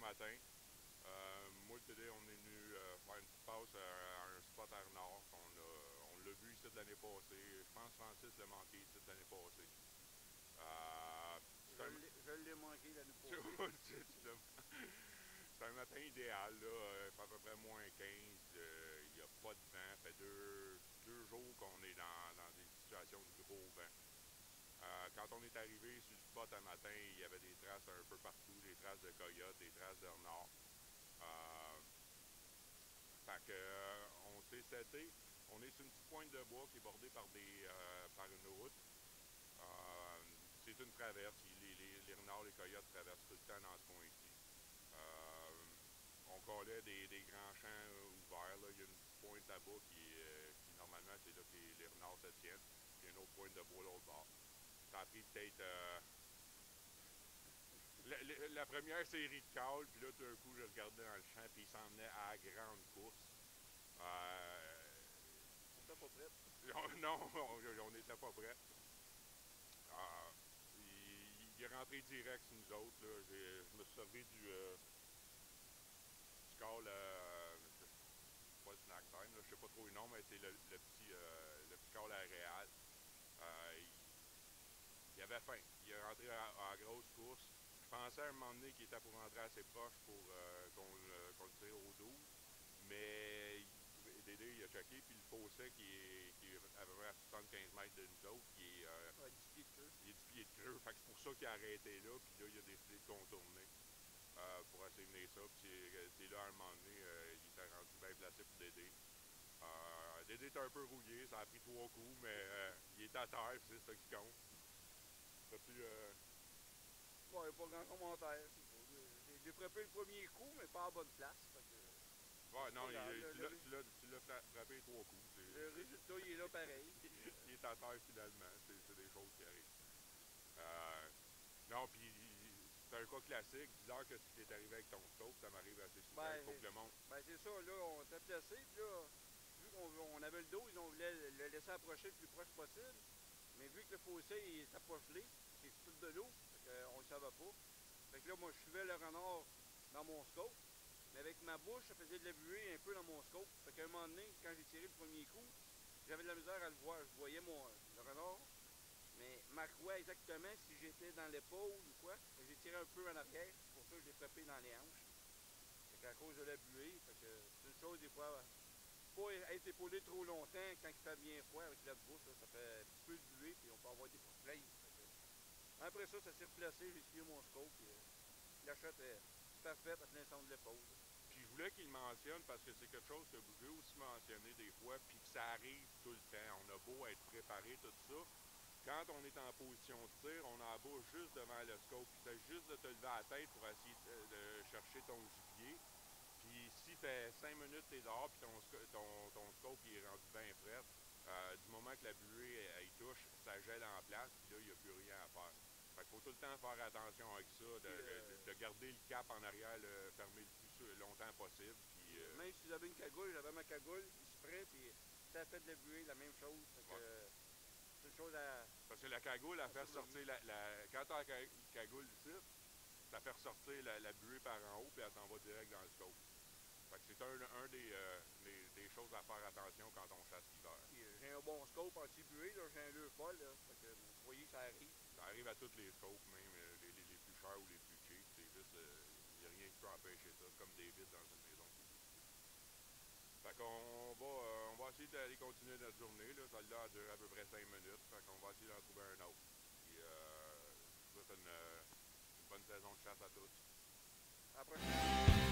matin. Euh, moi, le TD, on est venu euh, faire une petite passe à, un spot à Renard. On l'a vu ici l'année passée. Je pense que Francis l'a manqué ici l'année passée. je l'ai manqué l'année passée. C'est un matin idéal, là. Il fait à peu près moins 15. Il n'y a pas de vent. Ça fait deux, deux jours qu'on est dans, dans, des situations de gros vent. Euh, quand on est arrivé sur le spot un matin, il y avait des traces un peu partout, des traces de coyotes, des traces de renard. Euh, que, euh, on s'est seté. On est sur une petite pointe de bois qui est bordée par, des, par une route. c'est une traverse. Les, renards, les coyotes traversent tout le temps dans ce coin-ci. on collait des, grands champs ouverts. Là. Il y a une petite pointe là-bas qui, qui, normalement, c'est là que les, les renards se tiennent. Il y a une autre pointe de bois l'autre bord ça a pris peut-être euh, la, première série de calls, puis là, d'un coup, je regardais dans le champ, puis il s'en venait à la grande course. Euh, on n'était pas prêt. non, on n'était pas prêt. Euh, il, est rentré direct sur nous autres. Là. Je me suis servi du, euh, du call, euh, pas le snack time, là, je sais pas trop le nom, mais c'est le, petit, le petit call à Réal. Il avait faim. Il est rentré à, grosse course. Je pensais à un moment donné qu'il était pour rentrer assez proche pour euh, qu'on le tire au dos. Mais Dédé, il a checké, puis le fossé qui est, qui est à peu près à 75 mètres de nous autres, qui est. Euh, ouais, 10 pieds de creux. Il est 10 pieds de creux. Fait que c'est pour ça qu'il a arrêté là, puis là, il a décidé de contourner euh, pour essayer de venir ça. Puis c'est là, à un moment donné, euh, il s'est rendu bien placé pour Dédé. Euh, Dédé était un peu rouillé, ça a pris trois coups, mais euh, il est à terre, c'est ça qui compte. Euh... Bon, il n'y a pas grand commentaire. J'ai frappé le premier coup, mais pas à bonne place. Fait que... Ouais, non, tu l'as frappé trois coups. Le résultat, il est là pareil. il est à terre finalement. C'est des choses qui arrivent. Euh, non, puis c'est un cas classique. Bizarre que tu t'es arrivé avec ton scope, ça m'arrive assez souvent. Ben, faut que le monde. Ben, c'est ça, là, on t'a placé, puis là, vu qu'on on avait le dos, ils ont voulu le laisser approcher le plus proche possible. Mais vu que le fossé est approché, c'est tout de l'eau, on ne le savait pas. Fait que là, moi, je suivais le renard dans mon scope, mais avec ma bouche, ça faisait de la buée un peu dans mon scope. Fait qu'à un moment donné, quand j'ai tiré le premier coup, j'avais de la misère à le voir. Je voyais mon, le renard, mais ma croix exactement si j'étais dans l'épaule ou quoi. J'ai tiré un peu en arrière, pour ça que j'ai frappé dans les hanches. Fait qu'à cause de la buée, fait que c'est une chose des fois être épaulé trop longtemps quand il fait bien froid avec la bouche. ça fait un petit peu de buée, puis on peut avoir des pourfrailles. Après ça, ça s'est replacé, j'ai mon scope, puis euh, la chute est parfaite à plein centre de l'épaule. Puis je voulais qu'il mentionne parce que c'est quelque chose que vous pouvez aussi mentionner des fois, puis que ça arrive tout le temps. On a beau être préparé, tout ça. Quand on est en position de tir, on a beau juste devant le scope. C'est juste de te lever à la tête pour essayer de chercher ton gibier. Puis si fait 5 minutes, t'es dehors, puis ton, ton, ton scope il est rendu bien prêt, euh, du moment que la buée elle, touche, ça gèle en place, puis là, il n'y a plus rien à faire. Fait qu'il faut tout le temps faire attention avec ça, de, euh, de, garder le cap en arrière, le fermer le plus longtemps possible. Puis, euh... Même si j'avais une cagoule, j'avais ma cagoule, il se prête, puis ça fait de la buée, la même chose. c'est une chose à. Parce que la cagoule, elle fait sortir la, la, Quand tu as la cagoule ici, ça fait ressortir la, la buée par en haut, puis elle s'en va direct dans le scope des, euh, des, des, choses à faire attention quand on chasse l'hiver. Euh, j'ai un bon scope anti-buée, j'ai un leu folle, là. Fait que, vous voyez, ça arrive. Ça arrive à tous les scopes, même euh, les, les, les, plus chers ou les plus cheap. C'est juste, il n'y a rien qui peut empêcher ça, comme des vis dans une maison. Fait qu'on va, on va essayer d'aller continuer notre journée. Là. Ça là a duré à peu près 5 minutes. Fait qu'on va essayer d'en trouver un autre. Puis, euh, je une, une bonne saison de chasse à tous. À la prochaine.